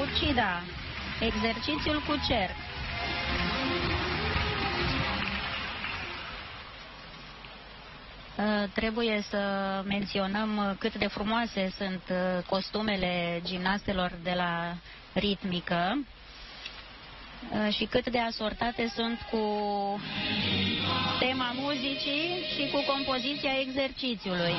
Urcida, exercițiul cu cerc. Uh, trebuie să menționăm cât de frumoase sunt uh, costumele gimnastelor de la ritmică uh, și cât de asortate sunt cu tema muzicii și cu compoziția exercițiului.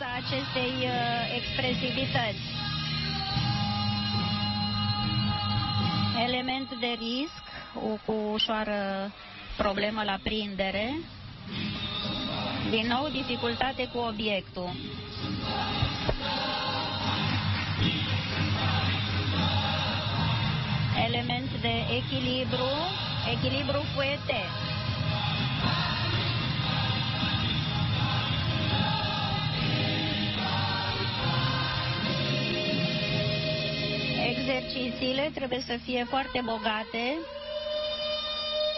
Lipsa acestei uh, expresivități. Element de risc, o, cu ușoară problemă la prindere. Din nou, dificultate cu obiectul. Element de echilibru, echilibru fuete. Exercițiile trebuie să fie foarte bogate,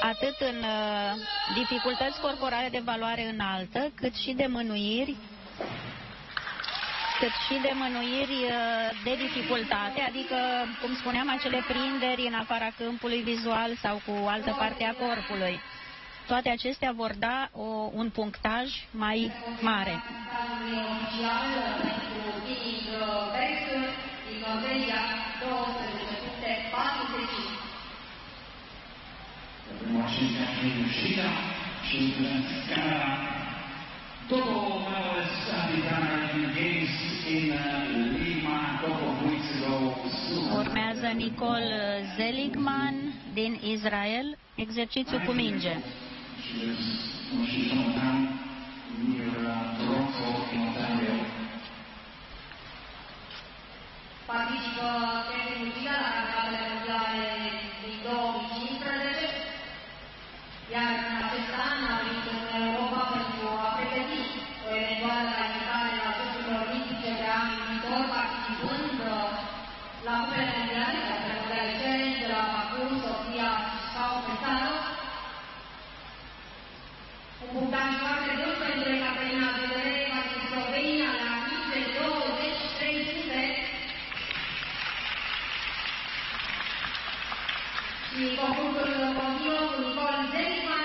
atât în uh, dificultăți corporale de valoare înaltă, cât și de mânuiri, cât și de mânuiri uh, de dificultate, adică, cum spuneam, acele prinderi în afara câmpului vizual sau cu altă parte a corpului. Toate acestea vor da o, un punctaj mai mare. Prima cinta in uscita, 5 Canada. Dopo una stabilità in Games in Lima, dopo Guizzo Urmează Nicol Zeligman din Israel, exercițiu cu minge. Și Toronto in Ontario. Participă participând la Cupele Mondiale, la Cupele Mondiale Challenge, de la Bacul, Sofia sau Pesaro. Un punctaj foarte bun pentru Ecaterina Zedoreva din Slovenia, la 23 puncte, și concursul continuă cu Nicol Zeriman